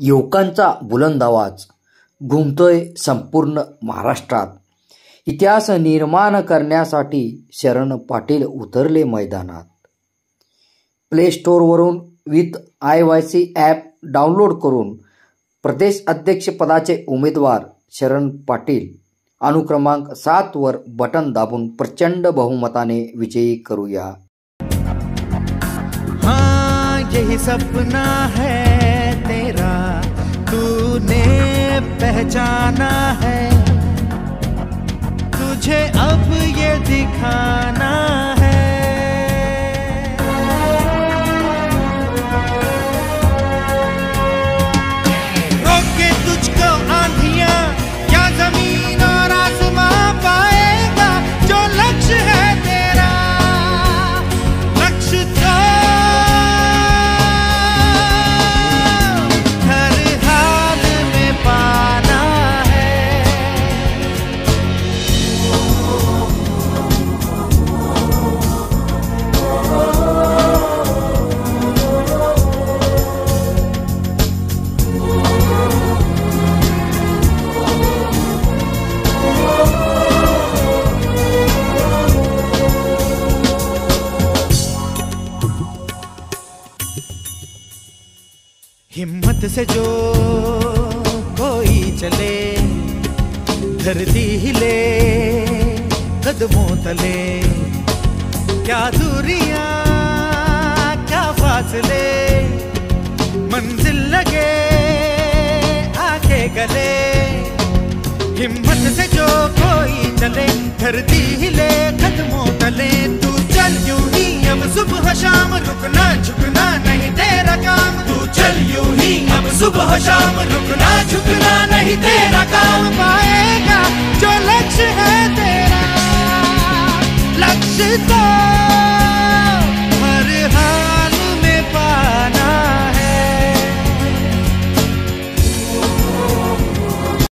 युवकांचा बुलंद आवाज घुमतोय संपूर्ण महाराष्ट्रात. इतिहास निर्माण करण्यासाठी शरण पाटील उतरले मैदानात. Play स्टोअरवरून with I Y C app download करून प्रदेश अध्यक्षपदाचे उमेदवार शरण पाटील अनुक्रमांक सातवर बटन दाबून प्रचंड बहुमताने विजयी करूया. हाँ यही सपना है। तेरा तूने पहचाना है। तुझे अब ये दिखाना हिम्मत से जो कोई चले, धरती हिले, कदमों तले। क्या दूरियाँ, क्या फासले, मंजिल लगे आके गले। हिम्मत से जो कोई चले, धरती हिले, कदमों तले। तू चल यूँ ही, अब सुबह शाम रुकना, झुकना शाम रुकना झुकना नहीं तेरा काम। पाएगा जो लक्ष्य है तेरा। लक्ष्य तो